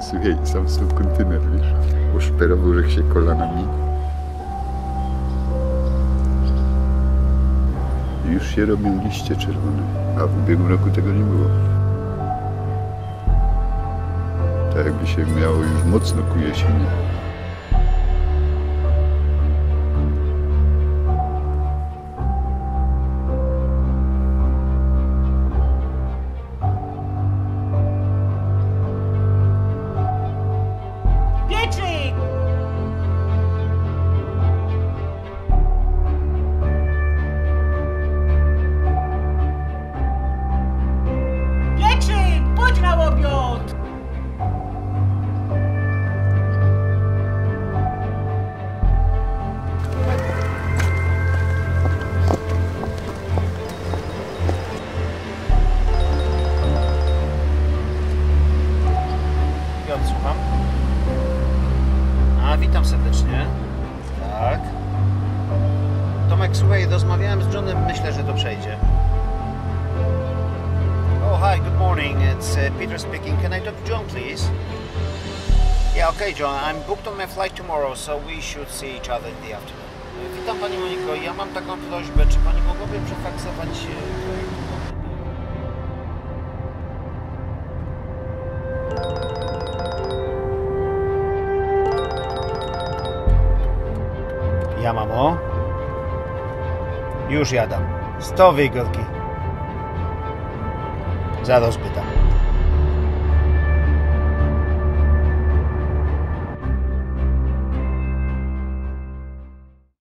Słuchaj, sam stał kontener, wiesz? Poszperował, że się kolanami. Już się robią liście czerwone, a w ubiegłym roku tego nie było. Tak jakby się miało już mocno ku jesieni. Witam serdecznie. Tak. Tomek, słuchaj, rozmawiałem z Johnem, myślę, że to przejdzie. Oh, hi, good morning. It's uh, Peter speaking. Can I talk to John, please? Yeah, okay, John. I'm booked on my flight tomorrow, so we should see each other in the afternoon. Witam Pani Moniko. Ja mam taką prośbę. Czy Pani mogłaby przefaksować Ja, mamo. Już jadam. Sto wigorki. Zaraz pytam.